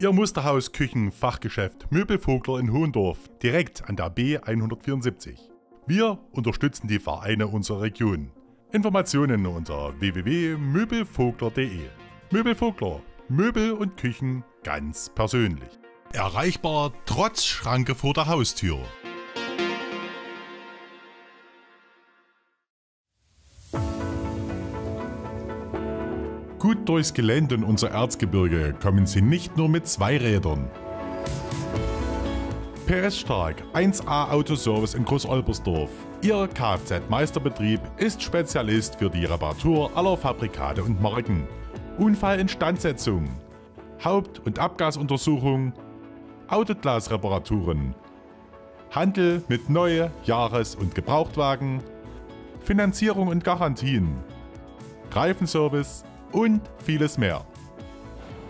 Ihr Musterhaus Küchen Fachgeschäft Möbelvogler in Hohendorf, direkt an der B 174. Wir unterstützen die Vereine unserer Region. Informationen unter www.möbelvogler.de. Möbelvogler, Möbel und Küchen ganz persönlich. Erreichbar trotz Schranke vor der Haustür. Gut durchs Gelände in unser Erzgebirge kommen sie nicht nur mit Zweirädern. PS Stark 1A Autoservice in Großolbersdorf. Ihr Kfz-Meisterbetrieb ist Spezialist für die Reparatur aller Fabrikate und Marken. Unfallinstandsetzung, Haupt- und Abgasuntersuchung, Autoglasreparaturen, Handel mit Neu-, Jahres- und Gebrauchtwagen, Finanzierung und Garantien, Reifenservice, und vieles mehr.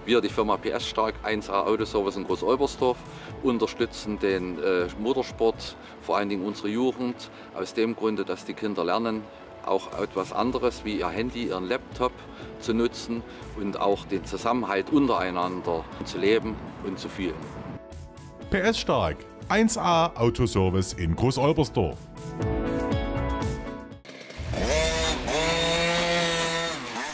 Wir, die Firma PS Stark 1A Autoservice in Groß-Olbersdorf, unterstützen den äh, Motorsport, vor allen Dingen unsere Jugend, aus dem Grunde, dass die Kinder lernen, auch etwas anderes wie ihr Handy, ihren Laptop zu nutzen und auch den Zusammenhalt untereinander zu leben und zu fühlen. PS Stark 1A Autoservice in Groß-Olbersdorf.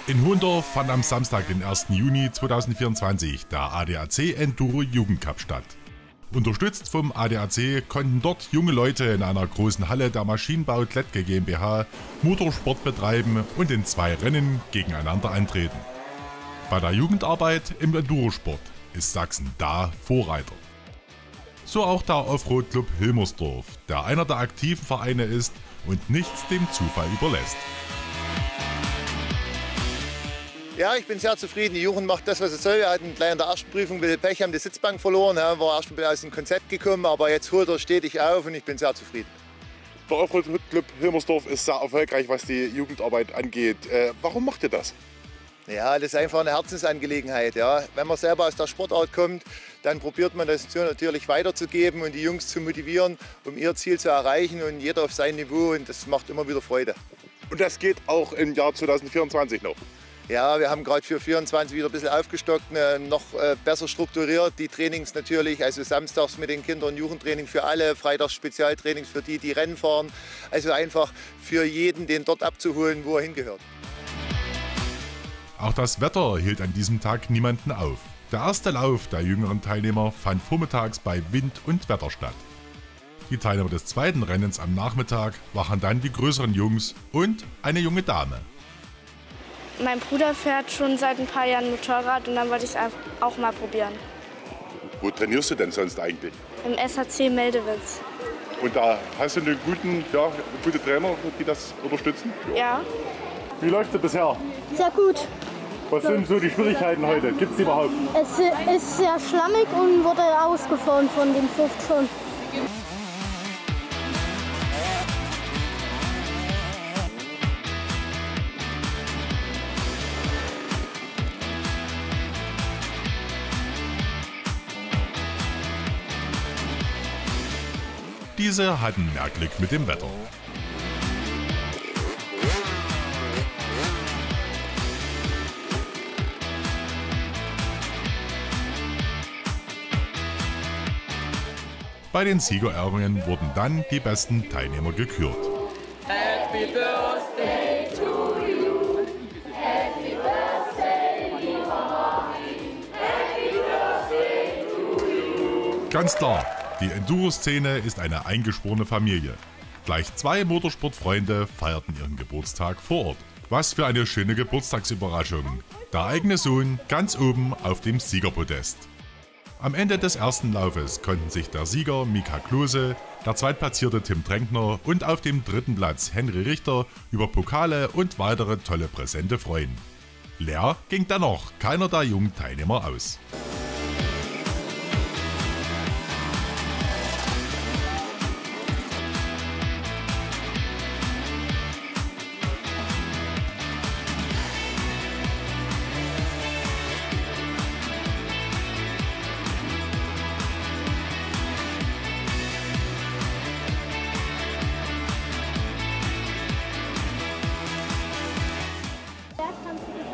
In Hundorf fand am Samstag, den 1. Juni 2024, der ADAC Enduro Jugendcup statt. Unterstützt vom ADAC konnten dort junge Leute in einer großen Halle der Maschinenbau Klettke GmbH Motorsport betreiben und in zwei Rennen gegeneinander antreten. Bei der Jugendarbeit im Endurosport ist Sachsen da Vorreiter. So auch der Offroad Club Hilmersdorf, der einer der aktiven Vereine ist und nichts dem Zufall überlässt. Ja, ich bin sehr zufrieden. Die Jugend macht das, was es soll. Wir hatten gleich in der ersten Prüfung ein bisschen Pech, haben die Sitzbank verloren, ja, war erst ein bisschen aus dem Konzept gekommen, aber jetzt holt er stetig auf und ich bin sehr zufrieden. Der Offroad Club Hilmersdorf ist sehr erfolgreich, was die Jugendarbeit angeht. Äh, warum macht ihr das? Ja, das ist einfach eine Herzensangelegenheit. Ja. Wenn man selber aus der Sportart kommt, dann probiert man das natürlich weiterzugeben und die Jungs zu motivieren, um ihr Ziel zu erreichen und jeder auf sein Niveau und das macht immer wieder Freude. Und das geht auch im Jahr 2024 noch? Ja, wir haben gerade für 24 wieder ein bisschen aufgestockt, ne, noch äh, besser strukturiert. Die Trainings natürlich, also samstags mit den Kindern Jugendtraining für alle, freitags Spezialtrainings für die, die Rennen fahren. Also einfach für jeden, den dort abzuholen, wo er hingehört. Auch das Wetter hielt an diesem Tag niemanden auf. Der erste Lauf der jüngeren Teilnehmer fand vormittags bei Wind und Wetter statt. Die Teilnehmer des zweiten Rennens am Nachmittag waren dann die größeren Jungs und eine junge Dame. Mein Bruder fährt schon seit ein paar Jahren Motorrad und dann wollte ich es auch mal probieren. Wo trainierst du denn sonst eigentlich? Im SHC Meldewitz. Und da hast du einen guten, ja, gute Trainer, die das unterstützen? Ja. Wie läuft es bisher? Sehr gut. Was sind so die Schwierigkeiten heute? Gibt es die überhaupt? Es ist sehr schlammig und wurde ausgefahren von dem Fuft schon. Diese hatten mehr Glück mit dem Wetter. Bei den Siegerehrungen wurden dann die besten Teilnehmer gekürt. Happy Birthday to you. Happy Birthday, Happy Birthday to you. Ganz klar, die Enduro-Szene ist eine eingeschworene Familie. Gleich zwei Motorsportfreunde feierten ihren Geburtstag vor Ort. Was für eine schöne Geburtstagsüberraschung. Der eigene Sohn ganz oben auf dem Siegerpodest. Am Ende des ersten Laufes konnten sich der Sieger Mika Klose, der zweitplatzierte Tim Tränkner und auf dem dritten Platz Henry Richter über Pokale und weitere tolle Präsente freuen. Leer ging dennoch keiner der jungen Teilnehmer aus.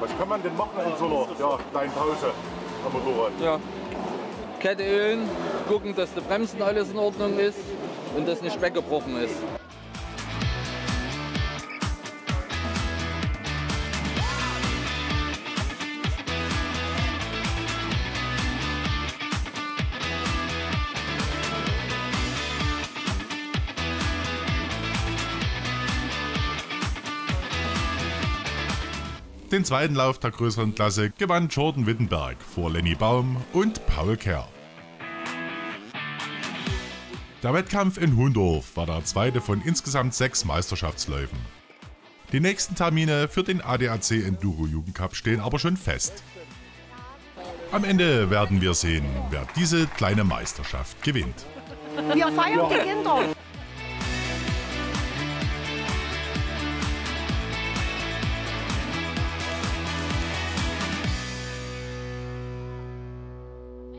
Was kann man denn machen in so einer ja, kleinen Pause am Motorrad? Ja. Kette ölen, gucken, dass die Bremsen alles in Ordnung ist und dass nicht weggebrochen ist. Den zweiten Lauf der größeren Klasse gewann Jordan Wittenberg vor Lenny Baum und Paul Kerr. Der Wettkampf in Hundorf war der zweite von insgesamt sechs Meisterschaftsläufen. Die nächsten Termine für den ADAC Enduro Jugendcup stehen aber schon fest. Am Ende werden wir sehen, wer diese kleine Meisterschaft gewinnt. Wir feiern die Kinder.